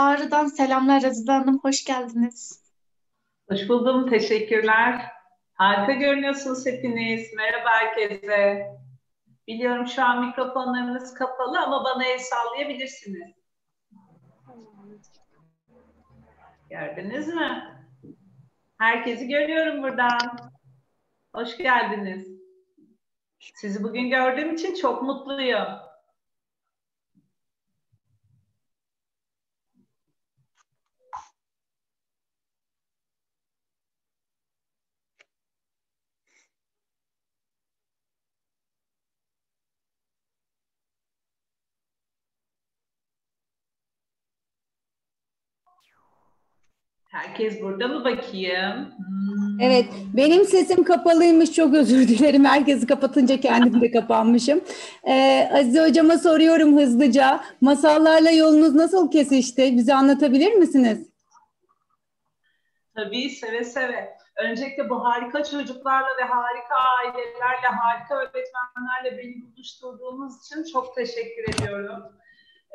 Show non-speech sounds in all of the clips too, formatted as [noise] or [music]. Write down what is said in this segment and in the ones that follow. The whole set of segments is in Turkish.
Ağrı'dan selamlar Azize Hanım, hoş geldiniz. Hoş buldum, teşekkürler. Harika görünüyorsunuz hepiniz. Merhaba herkese. Biliyorum şu an mikrofonlarınız kapalı ama bana el sallayabilirsiniz. Gördünüz mü? Herkesi görüyorum buradan. Hoş geldiniz. Sizi bugün gördüğüm için çok mutluyum. Herkes burada mı bakayım? Hmm. Evet, benim sesim kapalıymış. Çok özür dilerim. Herkesi kapatınca kendim de kapanmışım. Ee, Azize Hocama soruyorum hızlıca. Masallarla yolunuz nasıl kesişti? Bize anlatabilir misiniz? Tabii, seve seve. Öncelikle bu harika çocuklarla ve harika ailelerle, harika öğretmenlerle beni buluşturduğunuz için çok teşekkür ediyorum.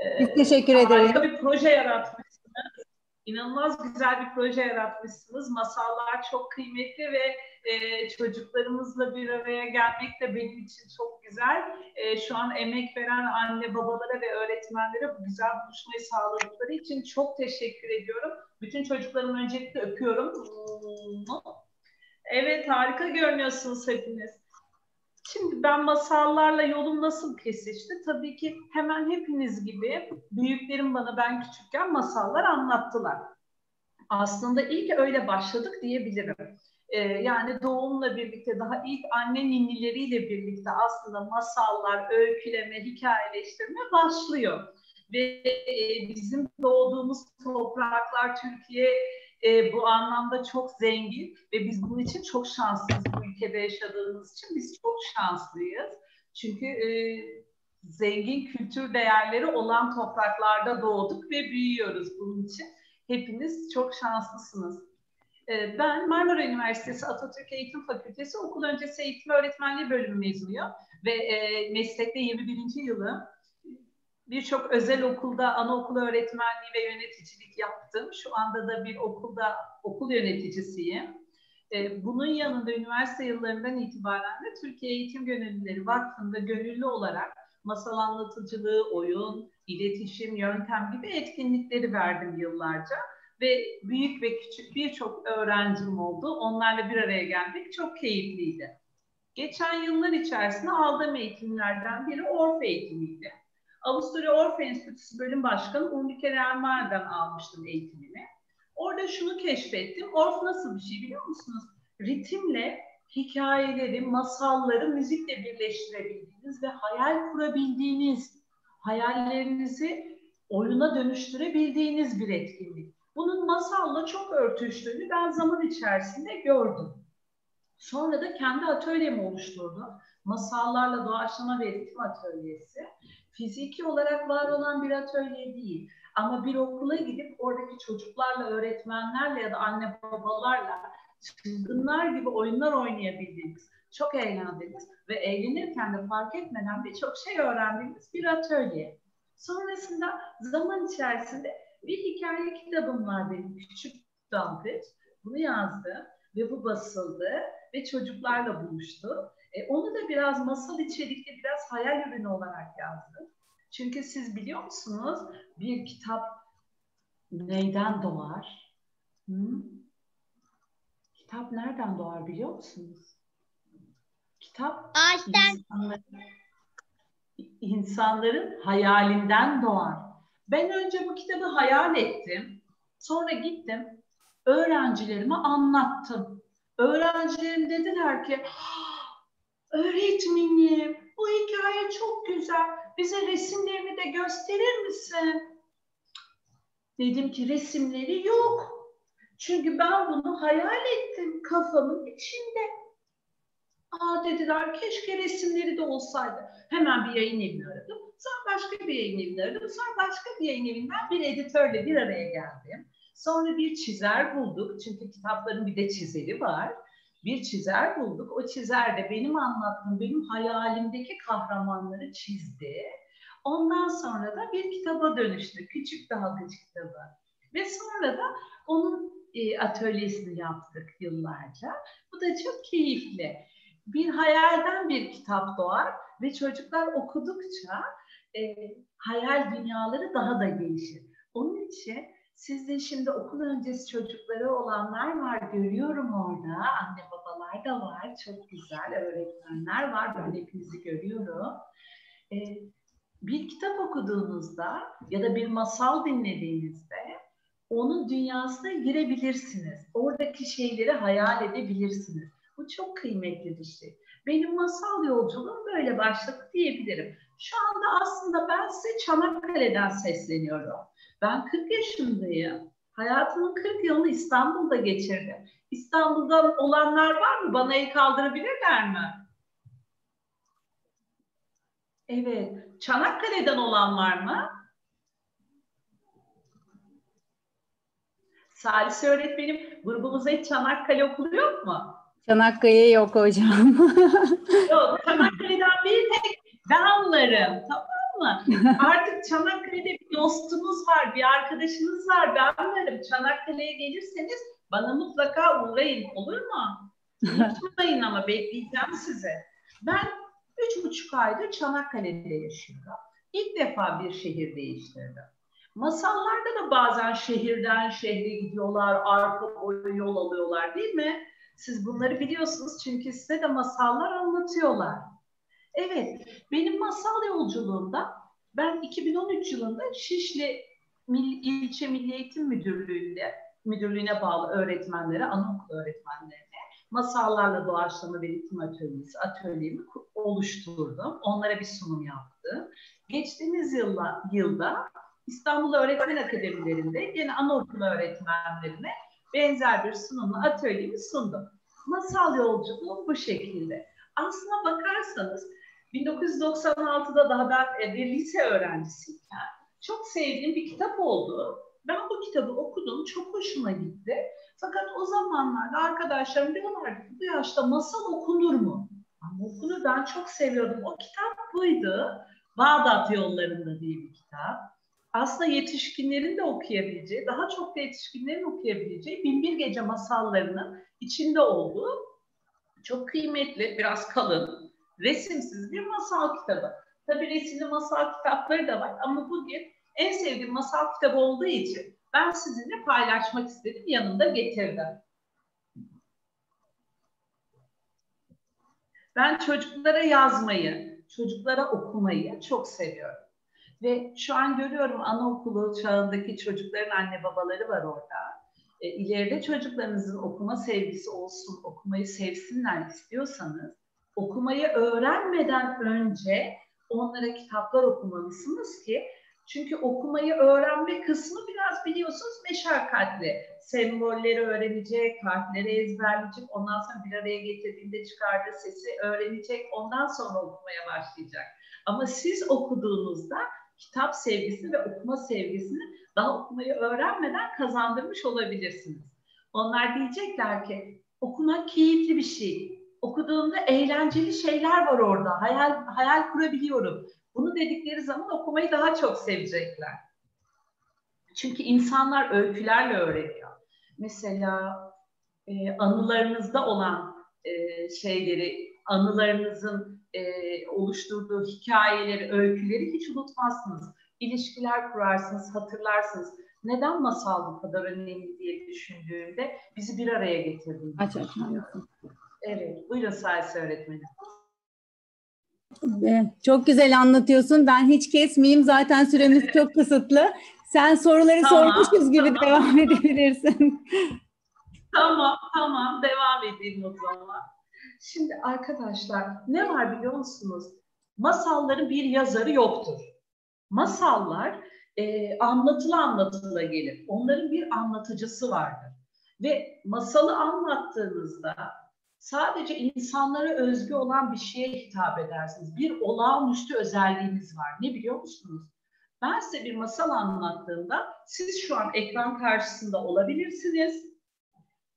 Ee, Biz teşekkür ederiz. Harika bir proje yaratmışsınız. İnanılmaz güzel bir proje yaratmışsınız. Masallar çok kıymetli ve e, çocuklarımızla bir araya gelmek de benim için çok güzel. E, şu an emek veren anne babalara ve öğretmenlere bu güzel buluşmayı sağladıkları için çok teşekkür ediyorum. Bütün çocuklarımı öncelikle öpüyorum. Evet harika görünüyorsunuz hepiniz. Şimdi ben masallarla yolum nasıl kesişti? Tabii ki hemen hepiniz gibi büyüklerim bana ben küçükken masallar anlattılar. Aslında ilk öyle başladık diyebilirim. Ee, yani doğumla birlikte daha ilk anne ninnileriyle birlikte aslında masallar, öyküleme, hikayeleştirme başlıyor. Ve e, bizim doğduğumuz topraklar Türkiye e, bu anlamda çok zengin ve biz bunun için çok şanslıyız bu ülkede yaşadığımız için biz çok şanslıyız. Çünkü e, zengin kültür değerleri olan topraklarda doğduk ve büyüyoruz bunun için. Hepiniz çok şanslısınız. E, ben Marmara Üniversitesi Atatürk Eğitim Fakültesi Okul Öncesi Eğitim Öğretmenliği bölümü mezunuyum ve e, meslekte 21. yılım birçok özel okulda anaokulu öğretmenliği ve yöneticilik yaptım. Şu anda da bir okulda okul yöneticisiyim. Ee, bunun yanında üniversite yıllarından itibaren de Türkiye Eğitim Gönüllüleri Vakfı'nda gönüllü olarak masal anlatıcılığı, oyun, iletişim, yöntem gibi etkinlikleri verdim yıllarca. Ve büyük ve küçük birçok öğrencim oldu. Onlarla bir araya gelmek çok keyifliydi. Geçen yıllar içerisinde aldığım eğitimlerden biri Orf eğitimiydi. Avusturya Orfe Enstitüsü Bölüm Başkanı Ulrike Rermer'den almıştım eğitimimi. Orada şunu keşfettim. Orf nasıl bir şey biliyor musunuz? Ritimle hikayeleri, masalları müzikle birleştirebildiğiniz ve hayal kurabildiğiniz, hayallerinizi oyuna dönüştürebildiğiniz bir etkinlik. Bunun masalla çok örtüştüğünü ben zaman içerisinde gördüm. Sonra da kendi atölyemi oluşturdum. Masallarla doğaçlama ve ritim atölyesi fiziki olarak var olan bir atölye değil. Ama bir okula gidip oradaki çocuklarla, öğretmenlerle ya da anne babalarla çılgınlar gibi oyunlar oynayabildiğimiz, çok eğlendiğimiz ve eğlenirken de fark etmeden birçok şey öğrendiğimiz bir atölye. Sonrasında zaman içerisinde bir hikaye kitabım var benim küçük dalgıç. Bunu yazdı ve bu basıldı ve çocuklarla buluştu. E, onu da biraz masal içerikli, biraz hayal ürünü olarak yazdım. Çünkü siz biliyor musunuz bir kitap neyden doğar? Hı? Kitap nereden doğar biliyor musunuz? Kitap Ağaçtan. insanların, insanların hayalinden doğar. Ben önce bu kitabı hayal ettim. Sonra gittim öğrencilerime anlattım. Öğrencilerim dediler ki öğretmenim bu hikaye çok güzel. Bize resimlerini de gösterir misin? Dedim ki resimleri yok. Çünkü ben bunu hayal ettim kafamın içinde. Aa dediler keşke resimleri de olsaydı. Hemen bir yayın evini aradım. Sonra başka bir yayın evini aradım. Sonra başka bir yayın evinden bir editörle bir araya geldim. Sonra bir çizer bulduk. Çünkü kitapların bir de çizeri var bir çizer bulduk. O çizer de benim anlattığım, benim hayalimdeki kahramanları çizdi. Ondan sonra da bir kitaba dönüştü. Küçük Dalgıç kitabı. Ve sonra da onun e, atölyesini yaptık yıllarca. Bu da çok keyifli. Bir hayalden bir kitap doğar ve çocuklar okudukça e, hayal dünyaları daha da gelişir. Onun için sizde şimdi okul öncesi çocukları olanlar var, görüyorum orada. Anne babalar da var, çok güzel öğretmenler var, ben hepinizi görüyorum. E, bir kitap okuduğunuzda ya da bir masal dinlediğinizde onun dünyasına girebilirsiniz. Oradaki şeyleri hayal edebilirsiniz. Bu çok kıymetli bir şey. Benim masal yolculuğum böyle başladı diyebilirim. Şu anda aslında ben size Çanakkale'den sesleniyorum. Ben 40 yaşındayım. Hayatımın 40 yılını İstanbul'da geçirdim. İstanbul'dan olanlar var mı? Bana el kaldırabilirler mi? Evet. Çanakkale'den olan var mı? Salih öğretmenim grubumuzda hiç Çanakkale okulu yok mu? Çanakkale yok hocam. [laughs] yok. Çanakkale'den bir tek ben anlarım. Tamam mı? Artık Çanakkale'de bir dostunuz var, bir arkadaşınız var. Ben anlarım. Çanakkale'ye gelirseniz bana mutlaka uğrayın. Olur mu? [laughs] Unutmayın ama bekleyeceğim size. Ben üç buçuk aydır Çanakkale'de yaşıyorum. İlk defa bir şehir değiştirdim. Masallarda da bazen şehirden şehre gidiyorlar, arka boyu yol alıyorlar değil mi? Siz bunları biliyorsunuz çünkü size de masallar anlatıyorlar. Evet, benim masal yolculuğumda ben 2013 yılında Şişli Mil, İlçe Milli Eğitim Müdürlüğü'nde müdürlüğüne bağlı öğretmenlere, anaokulu öğretmenlerine masallarla doğaçlama ve ritim atölyesi, atölyemi oluşturdum. Onlara bir sunum yaptım. Geçtiğimiz yılda, yılda İstanbul Öğretmen Akademilerinde yine anaokulu öğretmenlerine benzer bir sunumla atölyemi sundum. Masal yolculuğum bu şekilde. Aslına bakarsanız 1996'da daha ben bir lise öğrencisiyken çok sevdiğim bir kitap oldu. Ben bu kitabı okudum, çok hoşuma gitti. Fakat o zamanlarda arkadaşlarım diyorlardı ki bu yaşta masal okunur mu? Ama okunur, ben çok seviyordum. O kitap buydu. Bağdat Yollarında diye bir kitap. Aslında yetişkinlerin de okuyabileceği, daha çok da yetişkinlerin okuyabileceği Binbir Gece masallarının içinde olduğu çok kıymetli, biraz kalın, resimsiz bir masal kitabı. Tabii resimli masal kitapları da var ama bugün en sevdiğim masal kitabı olduğu için ben sizinle paylaşmak istedim, yanımda getirdim. Ben çocuklara yazmayı, çocuklara okumayı çok seviyorum. Ve şu an görüyorum anaokulu çağındaki çocukların anne babaları var orada. E, ileride çocuklarınızın okuma sevgisi olsun, okumayı sevsinler istiyorsanız okumayı öğrenmeden önce onlara kitaplar okumalısınız ki çünkü okumayı öğrenme kısmı biraz biliyorsunuz meşakkatli. Sembolleri öğrenecek, harfleri ezberleyecek, ondan sonra bir araya getirdiğinde çıkardığı sesi öğrenecek, ondan sonra okumaya başlayacak. Ama siz okuduğunuzda kitap sevgisini ve okuma sevgisini daha okumayı öğrenmeden kazandırmış olabilirsiniz. Onlar diyecekler ki okumak keyifli bir şey. Okuduğumda eğlenceli şeyler var orada. Hayal hayal kurabiliyorum. Bunu dedikleri zaman okumayı daha çok sevecekler. Çünkü insanlar öykülerle öğreniyor. Mesela e, anılarınızda olan e, şeyleri, anılarınızın e, oluşturduğu hikayeleri, öyküleri hiç unutmazsınız. İlişkiler kurarsınız, hatırlarsınız. Neden masal bu kadar önemli diye düşündüğümde bizi bir araya getirdi. Aç aç. Evet, buyurun Sayıs öğretmenim. Çok güzel anlatıyorsun. Ben hiç kesmeyeyim. Zaten süremiz çok kısıtlı. Sen soruları tamam, sormuşuz gibi tamam. devam [laughs] edebilirsin. Tamam, tamam. Devam edeyim o zaman. Şimdi arkadaşlar ne var biliyor musunuz? Masalların bir yazarı yoktur. Masallar e, anlatıla anlatıla gelir. Onların bir anlatıcısı vardır. Ve masalı anlattığınızda sadece insanlara özgü olan bir şeye hitap edersiniz. Bir olağanüstü özelliğiniz var. Ne biliyor musunuz? Ben size bir masal anlattığımda siz şu an ekran karşısında olabilirsiniz.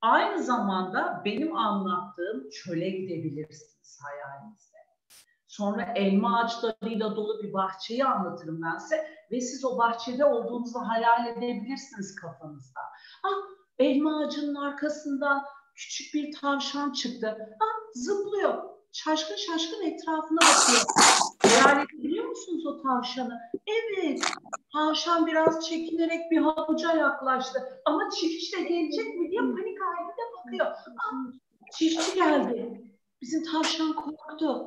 Aynı zamanda benim anlattığım çöle gidebilirsiniz hayalinizde. Sonra elma ağaçlarıyla dolu bir bahçeyi anlatırım ben size. Ve siz o bahçede olduğunuzu hayal edebilirsiniz kafanızda. Ah, elma ağacının arkasından küçük bir tavşan çıktı. Ah, zıplıyor. Şaşkın şaşkın etrafına bakıyor. Hayal edebiliyor musunuz o tavşanı? Evet. Tavşan biraz çekinerek bir havuca yaklaştı. Ama çiftçi de gelecek mi diye panik halinde bakıyor. Ah, çiftçi geldi. Bizim tavşan korktu.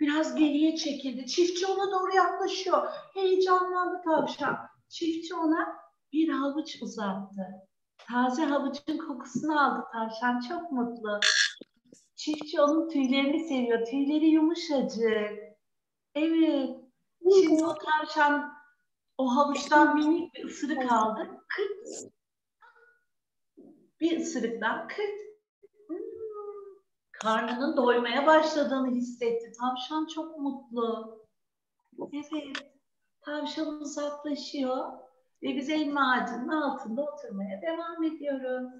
Biraz geriye çekildi. Çiftçi ona doğru yaklaşıyor. Heyecanlandı tavşan. Çiftçi ona bir havuç uzattı. Taze havucun kokusunu aldı tavşan. Çok mutlu. Çiftçi onun tüylerini seviyor. Tüyleri yumuşacık. Evet. Şimdi o tavşan o havuçtan minik bir ısırık aldı. Kırt. Bir ısırıktan. Hmm. Karnının doymaya başladığını hissetti. Tavşan çok mutlu. Evet. Tavşan uzaklaşıyor ve biz elma ağacının altında oturmaya devam ediyoruz.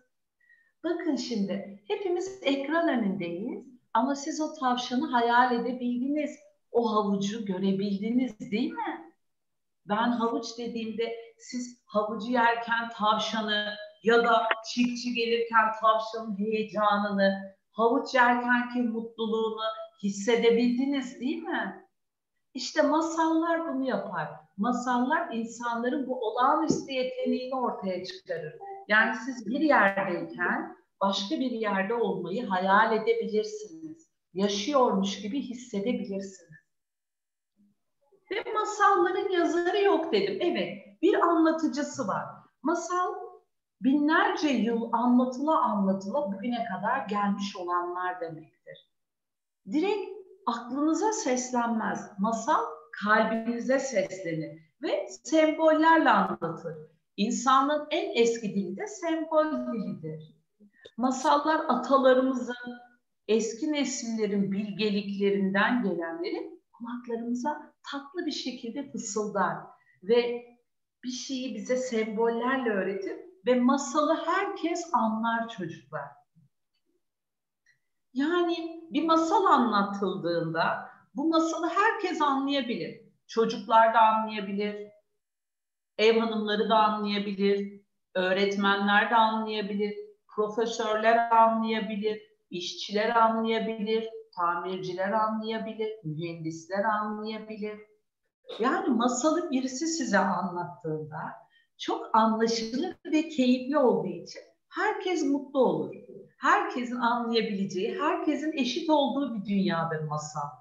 Bakın şimdi hepimiz ekran önündeyiz ama siz o tavşanı hayal edebildiniz. O havucu görebildiniz değil mi? Ben havuç dediğimde siz havucu yerken tavşanı ya da çiftçi gelirken tavşanın heyecanını, havuç yerkenki mutluluğunu hissedebildiniz değil mi? İşte masallar bunu yapar. Masallar insanların bu olağanüstü yeteneğini ortaya çıkarır. Yani siz bir yerdeyken başka bir yerde olmayı hayal edebilirsiniz. Yaşıyormuş gibi hissedebilirsiniz. Ve masalların yazarı yok dedim. Evet, bir anlatıcısı var. Masal binlerce yıl anlatıla anlatıla bugüne kadar gelmiş olanlar demektir. Direkt aklınıza seslenmez. Masal kalbinize seslenir ve sembollerle anlatır. İnsanın en eski dili de sembol dilidir. Masallar atalarımızın, eski nesillerin bilgeliklerinden gelenleri kulaklarımıza tatlı bir şekilde fısıldar ve bir şeyi bize sembollerle öğretir ve masalı herkes anlar çocuklar. Yani bir masal anlatıldığında bu masalı herkes anlayabilir. Çocuklar da anlayabilir, ev hanımları da anlayabilir, öğretmenler de anlayabilir, profesörler anlayabilir, işçiler anlayabilir, tamirciler anlayabilir, mühendisler anlayabilir. Yani masalı birisi size anlattığında çok anlaşılır ve keyifli olduğu için herkes mutlu olur. Herkesin anlayabileceği, herkesin eşit olduğu bir dünyadır masal.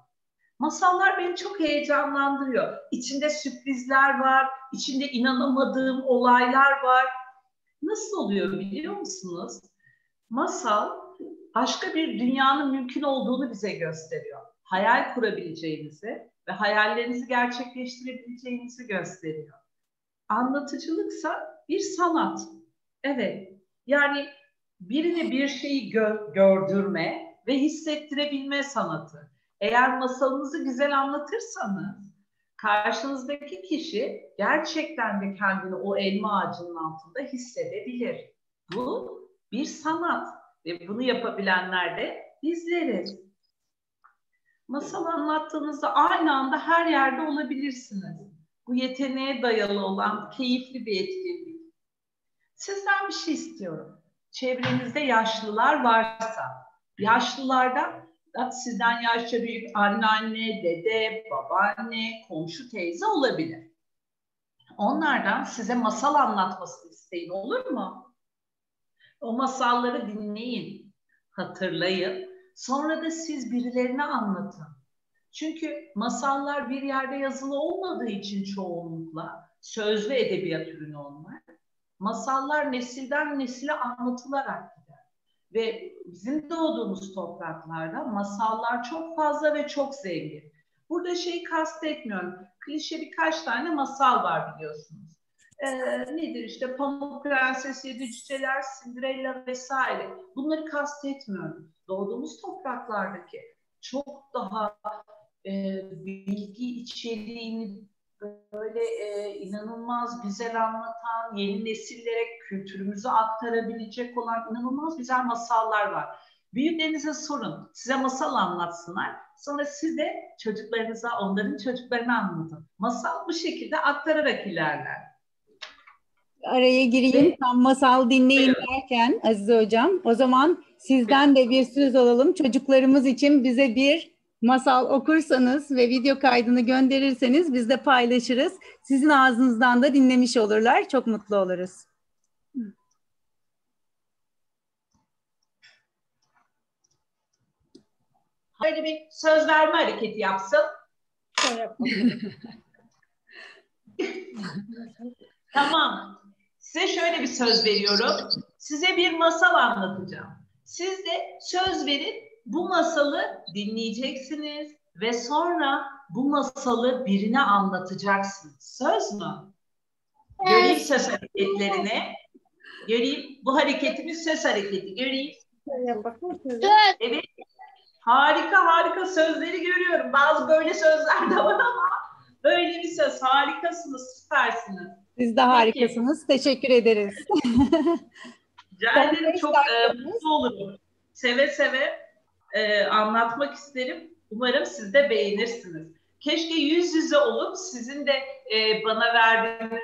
Masallar beni çok heyecanlandırıyor. İçinde sürprizler var, içinde inanamadığım olaylar var. Nasıl oluyor biliyor musunuz? Masal başka bir dünyanın mümkün olduğunu bize gösteriyor. Hayal kurabileceğinizi ve hayallerinizi gerçekleştirebileceğinizi gösteriyor. Anlatıcılıksa bir sanat. Evet. Yani birine bir şeyi gö- gördürme ve hissettirebilme sanatı. Eğer masalınızı güzel anlatırsanız karşınızdaki kişi gerçekten de kendini o elma ağacının altında hissedebilir. Bu bir sanat ve bunu yapabilenler de bizleriz. Masal anlattığınızda aynı anda her yerde olabilirsiniz. Bu yeteneğe dayalı olan keyifli bir etkinlik. Sizden bir şey istiyorum. Çevrenizde yaşlılar varsa, yaşlılardan sizden yaşça büyük anneanne, dede, babaanne, komşu teyze olabilir. Onlardan size masal anlatmasını isteyin olur mu? O masalları dinleyin, hatırlayın. Sonra da siz birilerine anlatın. Çünkü masallar bir yerde yazılı olmadığı için çoğunlukla sözlü edebiyat ürünü onlar. Masallar nesilden nesile anlatılarak ve bizim doğduğumuz topraklarda masallar çok fazla ve çok zengin. Burada şeyi kastetmiyorum. Klişe birkaç tane masal var biliyorsunuz. Ee, nedir işte Pamuk Prenses, Yedi Cüceler, Cinderella vesaire. Bunları kastetmiyorum. Doğduğumuz topraklardaki çok daha e, bilgi içeriğini böyle e, inanılmaz güzel anlatan, yeni nesillere kültürümüzü aktarabilecek olan inanılmaz güzel masallar var. Büyüklerinize sorun, size masal anlatsınlar. Sonra siz de çocuklarınıza, onların çocuklarına anlatın. Masal bu şekilde aktararak ilerler. Araya gireyim. Tam masal dinleyin derken Azize Hocam. O zaman sizden de bir söz alalım. Çocuklarımız için bize bir masal okursanız ve video kaydını gönderirseniz biz de paylaşırız. Sizin ağzınızdan da dinlemiş olurlar. Çok mutlu oluruz. Böyle bir söz verme hareketi yapsın. [laughs] tamam. Size şöyle bir söz veriyorum. Size bir masal anlatacağım. Siz de söz verin. Bu masalı dinleyeceksiniz ve sonra bu masalı birine anlatacaksınız. Söz mü? Göreyim ses hareketlerini. Göreyim. Bu hareketimiz ses hareketi. Göreyim. Evet. Harika harika sözleri görüyorum. Bazı böyle sözler de var ama böyle bir söz. Harikasınız, süpersiniz. Siz de harikasınız. Peki. Teşekkür ederiz. Rica ederim. Çok e, mutlu olurum. Seve seve e, anlatmak isterim. Umarım siz de beğenirsiniz. Keşke yüz yüze olup sizin de e, bana verdiğiniz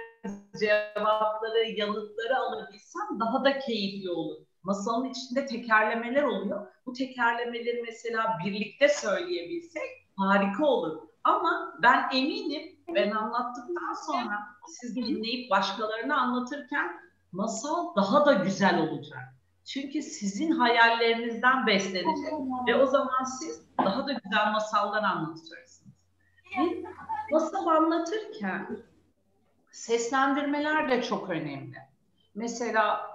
cevapları, yanıtları alabilsem daha da keyifli olur. Masanın içinde tekerlemeler oluyor. Bu tekerlemeleri mesela birlikte söyleyebilsek harika olur. Ama ben eminim ben anlattıktan sonra siz dinleyip başkalarına anlatırken masal daha da güzel olacak. Çünkü sizin hayallerinizden beslenecek ve o zaman siz daha da güzel masallar anlatacaksınız. Ve masal anlatırken seslendirmeler de çok önemli. Mesela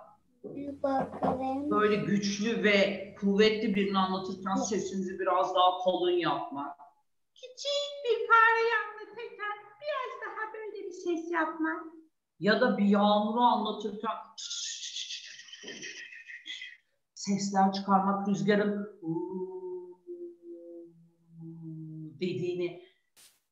böyle güçlü ve kuvvetli birini anlatırken sesinizi biraz daha kalın yapmak. Küçük bir fareyi anlatırken biraz daha böyle bir ses yapmak. Ya da bir yağmuru anlatırken sesler çıkarmak, rüzgarın dediğini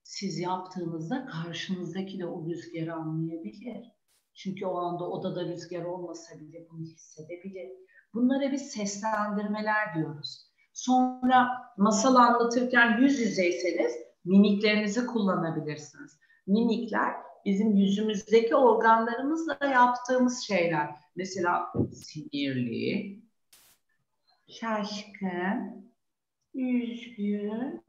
siz yaptığınızda karşınızdaki de o rüzgarı anlayabilir. Çünkü o anda odada rüzgar olmasa bile bunu hissedebilir. Bunlara biz seslendirmeler diyoruz. Sonra masal anlatırken yüz yüzeyseniz mimiklerinizi kullanabilirsiniz. Mimikler bizim yüzümüzdeki organlarımızla yaptığımız şeyler. Mesela sinirli, şaşkın, üzgün,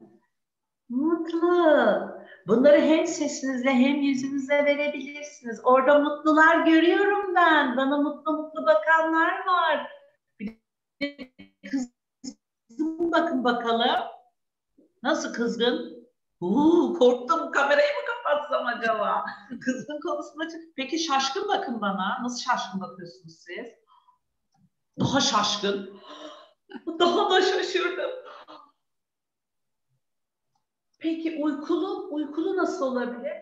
mutlu. Bunları hem sesinizle hem yüzünüzle verebilirsiniz. Orada mutlular görüyorum ben. Bana mutlu mutlu bakanlar var. Kızgın bakın bakalım. Nasıl kızgın? Uuu korktum kamerayı mı kapatsam acaba? Kızgın konusunda. Peki şaşkın bakın bana. Nasıl şaşkın bakıyorsunuz siz? Daha şaşkın. [laughs] Daha da şaşırdım. Peki uykulu, uykulu nasıl olabilir?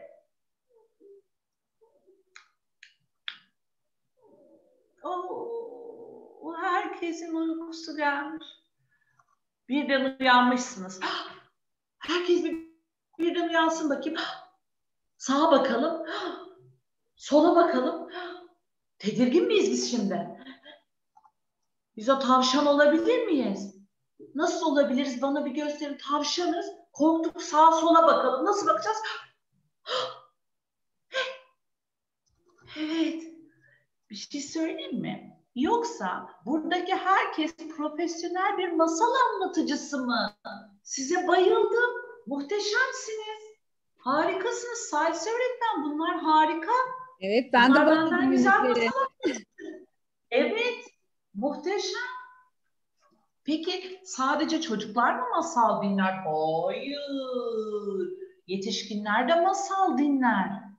Oo, herkesin uykusu gelmiş. Birden uyanmışsınız. [gasps] Herkes bir, birden uyansın bakayım. [gasps] Sağa bakalım. [gasps] Sola bakalım. Tedirgin miyiz biz şimdi? Biz o tavşan olabilir miyiz? Nasıl olabiliriz? Bana bir gösterin. Tavşanız. Korktuk sağa sola bakalım. Nasıl bakacağız? [gasps] Evet. Bir şey söyleyeyim mi? Yoksa buradaki herkes profesyonel bir masal anlatıcısı mı? Size bayıldım. Muhteşemsiniz. Harikasınız. Salise öğretmen bunlar harika. Evet ben bunlar de bakıyorum güzel masal Evet. Muhteşem. Peki sadece çocuklar mı masal dinler? Hayır. Yetişkinler de masal dinler.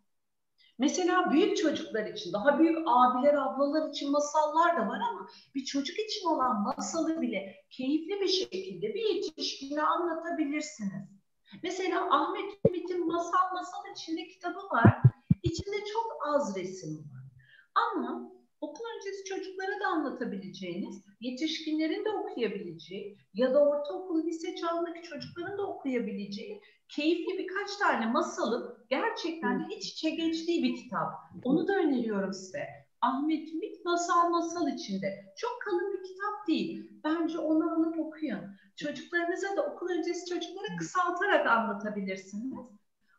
Mesela büyük çocuklar için, daha büyük abiler, ablalar için masallar da var ama bir çocuk için olan masalı bile keyifli bir şekilde bir yetişkine anlatabilirsiniz. Mesela Ahmet Ümit'in Masal Masal içinde kitabı var. İçinde çok az resim var. Ama okul öncesi çocuklara da anlatabileceğiniz, yetişkinlerin de okuyabileceği ya da ortaokul, lise çağındaki çocukların da okuyabileceği keyifli birkaç tane masalın gerçekten de iç içe geçtiği bir kitap. Onu da öneriyorum size. Ahmet Ümit Masal Masal içinde. Çok kalın bir kitap değil. Bence onu alıp okuyun. Çocuklarınıza da okul öncesi çocuklara kısaltarak anlatabilirsiniz.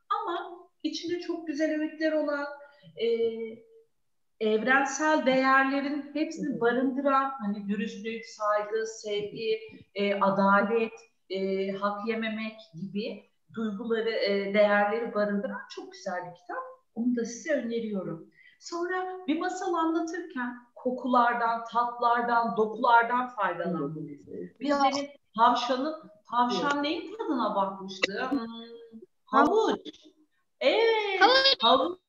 Ama içinde çok güzel öğütler olan, evrensel değerlerin hepsini barındıran, hani dürüstlük, saygı, sevgi, e, adalet, e, hak yememek gibi duyguları, e, değerleri barındıran çok güzel bir kitap. Onu da size öneriyorum. Sonra bir masal anlatırken kokulardan, tatlardan, dokulardan faydalanmalıyız. Biz demin tavşanın, tavşan neyin tadına bakmıştı? Hmm, havuç. Evet, havuç.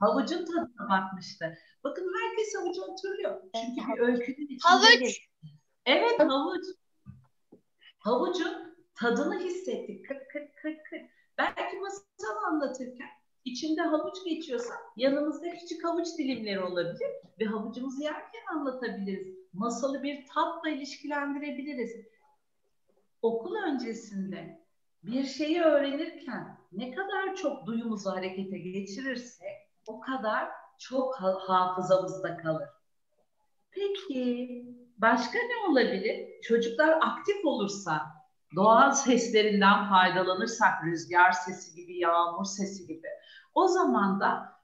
Havucun tadına bakmıştı. Bakın herkes havucu hatırlıyor. Çünkü bir öykünün içinde. Havuç. Evet, havuç. Havucun tadını hissettik. Kırt kırt kırt kırt. Belki masal anlatırken içinde havuç geçiyorsa yanımızda küçük havuç dilimleri olabilir ve havucumuzu yerken anlatabiliriz. Masalı bir tatla ilişkilendirebiliriz. Okul öncesinde bir şeyi öğrenirken ne kadar çok duyumuzu harekete geçirirsek o kadar çok ha- hafızamızda kalır. Peki başka ne olabilir? Çocuklar aktif olursa, doğal seslerinden faydalanırsak rüzgar sesi gibi, yağmur sesi gibi o zaman da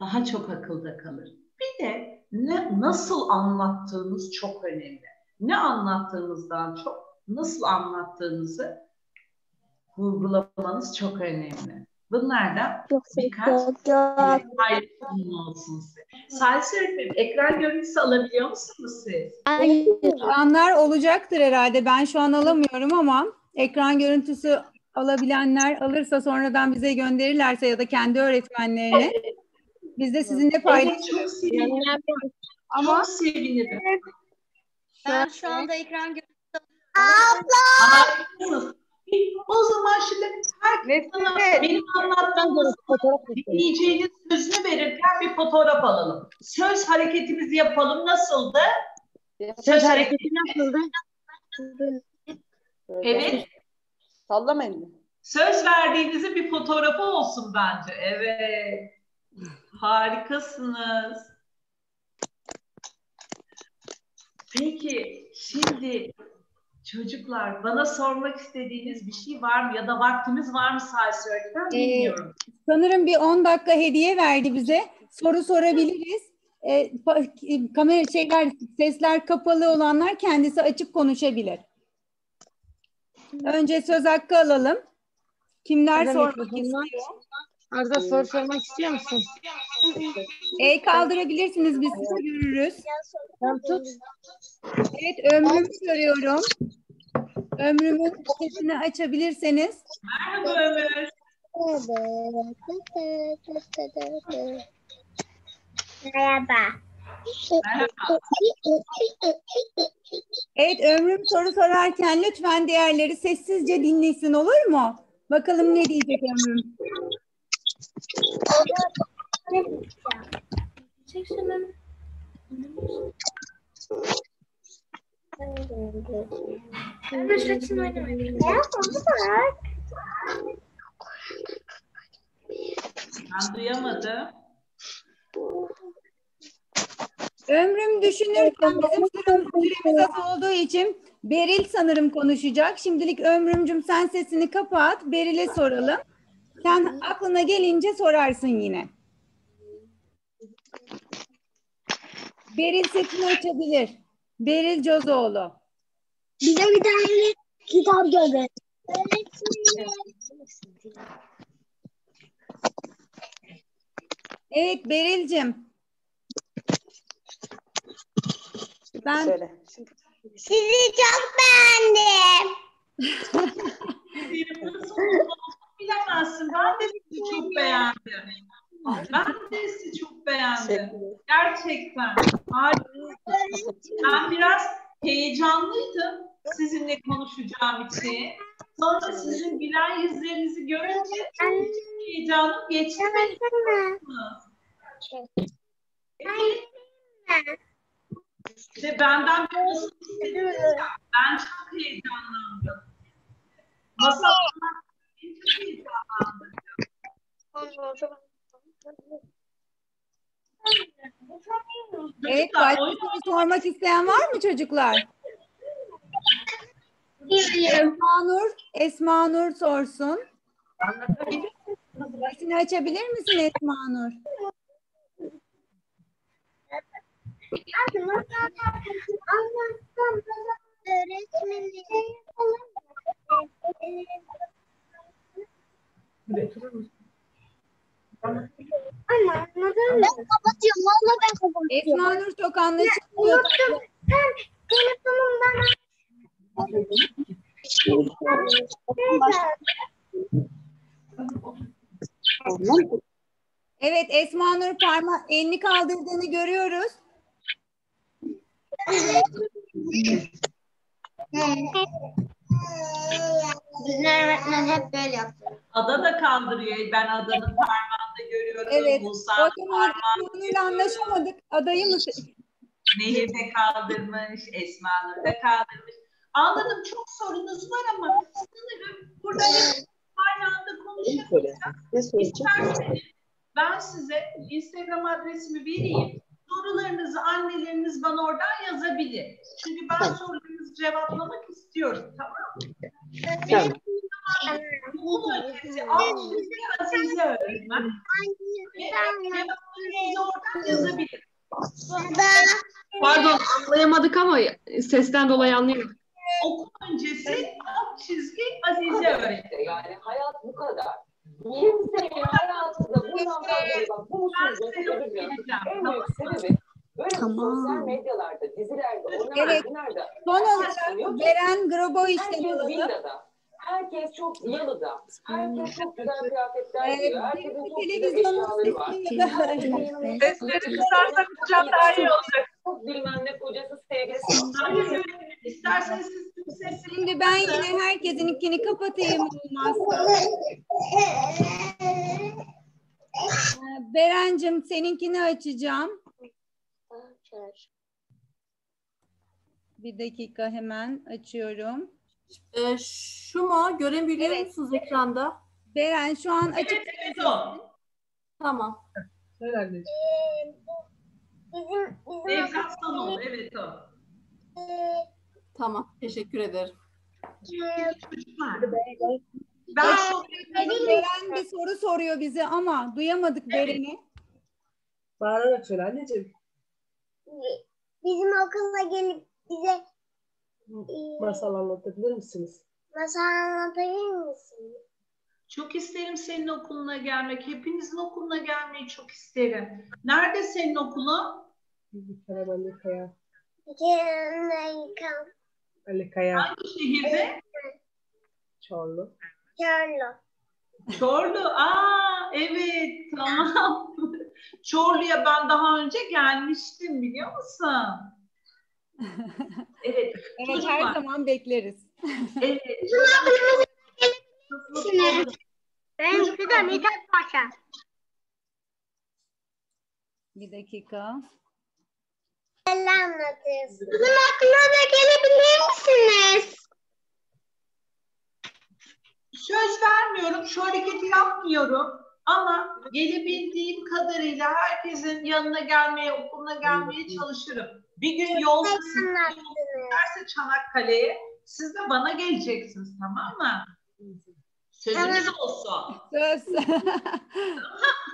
daha çok akılda kalır. Bir de ne nasıl anlattığınız çok önemli. Ne anlattığınızdan çok nasıl anlattığınızı vurgulamanız çok önemli. Bunlardan birkaç e, paylaşımım olsun size. Salih öğretmenim ekran görüntüsü alabiliyor musunuz siz? Hayır. Anlar olacaktır herhalde. Ben şu an alamıyorum ama ekran görüntüsü alabilenler alırsa sonradan bize gönderirlerse ya da kendi öğretmenlerine biz de sizinle Evet, paylaşırız. çok sevinirim. Ama Çok sevinirim. Ben şu anda ekran görüntüsü Harikasınız. O zaman şimdi herkes sana benim anlattığımı dinleyeceğiniz sözünü verirken bir fotoğraf alalım. Söz hareketimizi yapalım. Nasıldı? Söz hareketi nasıldı? Evet. Sallama elini. Söz verdiğinizin bir fotoğrafı olsun bence. Evet. Harikasınız. Peki şimdi çocuklar bana sormak istediğiniz bir şey var mı ya da vaktimiz var mı öğretmen Ee, bilmiyorum. sanırım bir 10 dakika hediye verdi bize. Soru sorabiliriz. E, pa- kamera şeyler sesler kapalı olanlar kendisi açıp konuşabilir. Önce söz hakkı alalım. Kimler sormak istiyor? Arda soru sormak istiyor musun? El kaldırabilirsiniz biz sizi görürüz. Sen tut. Evet ömrümü soruyorum. Ömrümün sesini açabilirseniz. Merhaba Ömür. Merhaba. Merhaba. Evet ömrüm soru sorarken lütfen diğerleri sessizce dinlesin olur mu? Bakalım ne diyecek ömrüm. Ömür saçını oynamayın. Ben duyamadım. Ömrüm düşünürken bizim sürem- süremiz az olduğu için Beril sanırım konuşacak. Şimdilik ömrümcüm sen sesini kapat. Beril'e soralım. Sen aklına gelince sorarsın yine. Beril sesini açabilir. Beril Cozoğlu. Bize bir tane kitap gönder. Evet Beril'cim. Ben Söyle. Şimdi Sizi çok beğendim. [laughs] Bilemezsin. Ben de sizi çok beğendim. Ben de sizi çok beğendim. Gerçekten. Harika. Ben biraz heyecanlıydım sizinle konuşacağım için. Sonra sizin gülen yüzlerinizi görünce heyecanım geçti benim. İşte benden bir nasıl. Ben çok heyecanlandım. Heyecanlandım. Evet, başka soru sormak isteyen var mı çocuklar? Esma Nur, Esma Nur sorsun. Sesini açabilir misin Esma Nur? Ben kapatıyorum. Valla ben kapatıyorum. Esma Nur çok anlaşılmıyor. Telefonum bana. Evet Esma Nur parma elini kaldırdığını görüyoruz. Bizim öğretmen hep böyle yaptı. Ada da kaldırıyor. Ben adanın parmağında görüyorum. Evet. Musa O zaman parmağında anlaşamadık. Adayı mı? Nehir de kaldırmış. Esma Nur da kaldırmış. Anladım. Çok sorunuz var ama sanırım burada hep aynı anda konuşamayacağız. İsterseniz ben size Instagram adresimi vereyim. Sorularınızı anneleriniz bana oradan yazabilir. Çünkü ben sorularınızı cevaplamak istiyorum. Tamam mı? Benim Bunun ötesi Alçızlı Azize öğretmen. Cevaplarınızı oradan yazabilir. Pardon anlayamadık ama sesten dolayı anlayamadık. Okul öncesi alt çizgi Azize öğretmen. Yani hayat bu kadar. Kimsenin hayatında bundan bak bu yok geleceğim. En büyük sebebi böyle Tamam. sosyal medyalarda, dizilerde, onlarda, Evet. bunlarda. Son olarak Beren Grobo işten Herkes alalım. villada. Herkes çok yalıda. Herkes çok güzel kıyafetler giyiyor. Herkesin çok güzel eşyaları var. sesini Sesleri kısarsak hocam daha iyi olacak. Çok bilmem ne kocası sevgilisi. İsterseniz siz tüm sesleri Şimdi ben yine herkesin ikini kapatayım olmazsa. Ee, Berencim seninkini açacağım. Bir dakika hemen açıyorum. Ee, şu mu? Görebiliyor Evet. musunuz ekranda? Beren şu an açık. Evet, evet o. Tamam. Bizim, bizim Nevzat Sanoğlu, evet o. Tamam. Teşekkür ederim. Çocuklar. Ben Beren bir soru soruyor bize ama duyamadık Beren'i. Bağırarak söyle anneciğim. bizim okula gelip bize Masal anlatabilir misiniz? masal anlatabilir misin? çok isterim senin okuluna gelmek. Hepinizin okuluna gelmeyi çok isterim. Nerede senin okulun? Bir kere Ali Kaya. Bir kere yıkan Ali Kaya Hangi şehirde? Çorlu. Çorlu. Çorlu. Aa evet tamam. [laughs] Çorlu'ya ben daha önce gelmiştim biliyor musun? Evet. Evet Çocuklar. her zaman bekleriz. Evet. Ben şurada Mithat Paşa. Bir dakika. Ne anlatıyorsun? Bizim okula da gelebilir misiniz? Söz vermiyorum, şu hareketi yapmıyorum. Ama gelebildiğim kadarıyla herkesin yanına gelmeye, okuluna gelmeye çalışırım. Bir gün Anlattınız. giderse Çanakkale'ye, siz de bana geleceksiniz tamam mı? Sözünüz olsun. Söz. [laughs]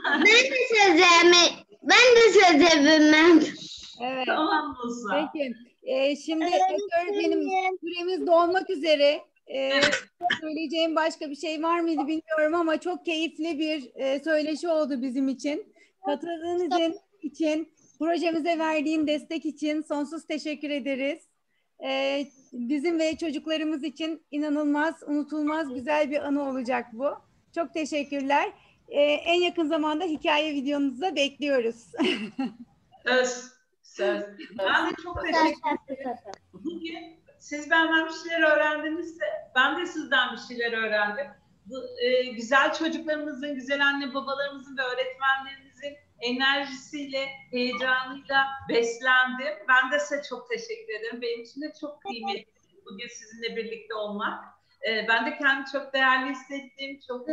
Ben de sözlerimi, ben de sözlerimi. evet. Tamam olsun. Peki. Ee, şimdi öğretmenim süremiz dolmak üzere. Ee, söyleyeceğim başka bir şey var mıydı bilmiyorum ama çok keyifli bir e, söyleşi oldu bizim için. Katıldığınız için, projemize verdiğin destek için sonsuz teşekkür ederiz. Ee, bizim ve çocuklarımız için inanılmaz, unutulmaz güzel bir anı olacak bu. Çok teşekkürler. Ee, en yakın zamanda hikaye videonuzu da bekliyoruz. [laughs] Söz. Söz. Ben de çok teşekkür ederim. Bugün siz benden bir şeyler öğrendinizse ben de sizden bir şeyler öğrendim. Bu, e, güzel çocuklarımızın, güzel anne babalarımızın ve öğretmenlerimizin enerjisiyle, heyecanıyla beslendim. Ben de size çok teşekkür ederim. Benim için de çok kıymetli bugün sizinle birlikte olmak. E, ben de kendimi çok değerli hissettim. Çok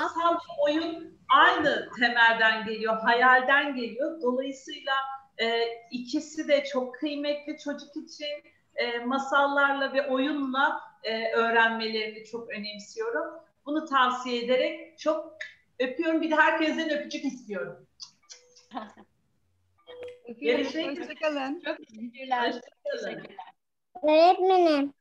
masal ve oyun aynı temelden geliyor, hayalden geliyor. Dolayısıyla e, ikisi de çok kıymetli çocuk için. E, masallarla ve oyunla e, öğrenmelerini çok önemsiyorum. Bunu tavsiye ederek çok öpüyorum. Bir de herkesten öpücük istiyorum. Görüşmek üzere. Hoşçakalın. Hoşçakalın. Öğretmenim